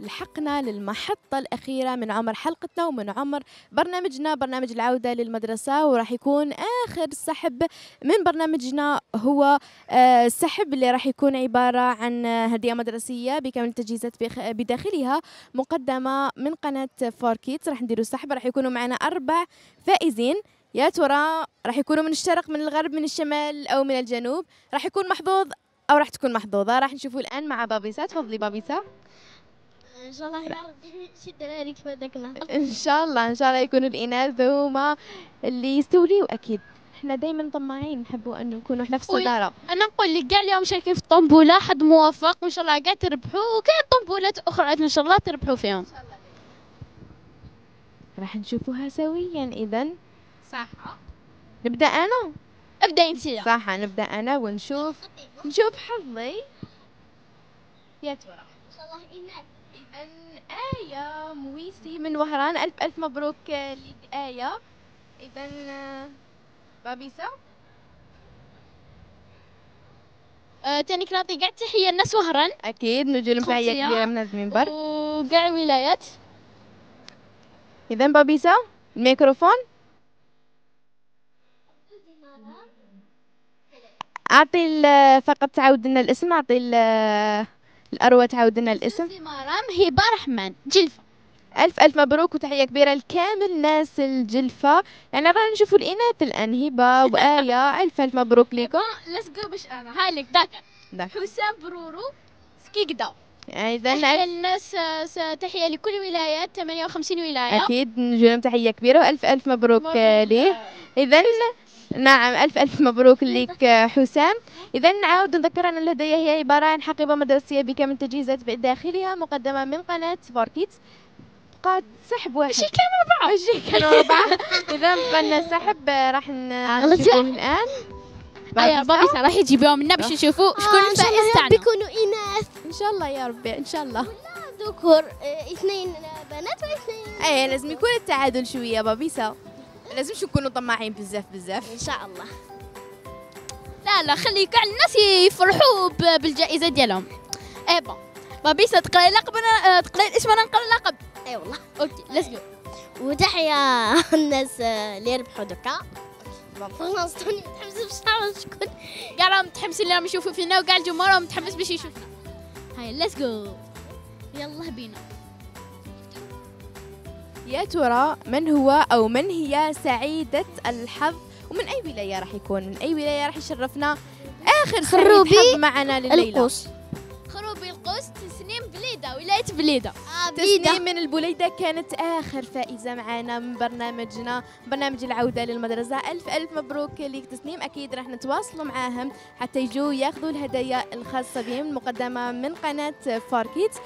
لحقنا للمحطة الأخيرة من عمر حلقتنا ومن عمر برنامجنا برنامج العودة للمدرسة. وراح يكون آخر سحب من برنامجنا هو آه، السحب اللي راح يكون عبارة عن هدية مدرسية بكامل التجهيزات بداخلها مقدمة من قناة فور كيدز. راح نديروا السحب. راح يكونوا معنا أربع فائزين. يا ترى راح يكونوا من الشرق من الغرب من الشمال أو من الجنوب؟ راح يكون محظوظ أو راح تكون محظوظة؟ راح نشوفوا الآن مع بابيسا. تفضلي بابيسا. ان شاء الله فدكنا ان شاء الله ان شاء الله يكونوا الإناث هما اللي يستوليوا أكيد إحنا دائما طماعين نحبوا انه نكونوا إحنا في. الصداره أنا نقول لك كاع اليوم مشاركين في الطنبوله حد موفق وإن شاء الله كاع تربحوا وكاع طنبولات أخرى إن شاء الله تربحوا فيهم. راح نشوفوها سويا اذا صح. نبدأ أنا؟ ابدأ أنت. صح نبدأ أنا ونشوف. نشوف حظي. يا ترى. إن شاء الله اذا آية مويسي من وهران. ألف ألف مبروك ليك آية إذا بابيسا آه تاني نعطي كاع تحيه الناس وهران. أكيد نجي لهم تحية خوتي، كبيرة من هذا المنبر. وكاع الولايات إذا بابيسا الميكروفون. أعطي ال- فقط تعاود لنا الاسم. أعطي ال- الأروى تعاود لنا الاسم مرام هبه رحمن جلفة. ألف ألف مبروك وتحية كبيرة لكامل ناس الجلفة. يعني رانا نشوفوا الإناث الآن هبة وآية. ألف ألف مبروك لكم ليتس جو باش أنا. هالك داك. حسام برورو سكيكدا إذا تحية للناس آه، س- تحية لكل ولايات 58 ولاية. أكيد نجي لهم تحية كبيرة. وألف ألف مبروك ليه إذا نعم ألف ألف مبروك لك آه، حسام. إذا نعاود نذكر أن الهدية هي عبارة عن حقيبة مدرسية بكامل التجهيزات بداخلها مقدمة من قناة فور كيدز بقى سحب واحد ماشي كانوا اربعه ماشي كانوا أربعة إذا بقى سحب آه، راح غلط. نشوفوه الآن. أيوه بابيسا؟ بابي راح يجيبوهم لنا باش نشوفوا شكون آه، إن شاء الله الفائز تاعنا يكونوا إناث. إن شاء الله يا ربي إن شاء الله. ذكور آه، اثنين بنات واثنين أي لازم يكون التعادل شوية بابيسا لازمش نكونوا طماعين بزاف بزاف. إن شاء الله. لا لا خلي كاع الناس يفرحوا بالجائزة ديالهم. eh bon بابيسا تقرأي لقب أنا تقرأي الاسم أنا نقرأ اللقب. أي والله. OK let's go وتحية الناس آه، اللي ربحوا دوكا. خلاص توني متحمسة باش نعرف شكون. كاع راهم متحمسين اللي راهم يشوفوا فينا وكاع الجمهور راهم متحمس باش يشوف هاي let's go يلا بينا. يا ترى من هو أو من هي سعيدة الحظ؟ ومن أي ولاية راح يكون؟ من أي ولاية راح يشرفنا آخر سعيد خروبي حظ معنا لليلة؟ القوس. خروبي القوس تسنيم بليدة ولاية بليدة. تسنيم من البوليدة كانت آخر فائزة معنا من برنامجنا. برنامج العودة للمدرسة. ألف ألف مبروك ليك تسنيم. أكيد راح نتواصلوا معاهم حتى يجوا ياخذوا الهدايا الخاصة بهم المقدمة من قناة فار كيدز.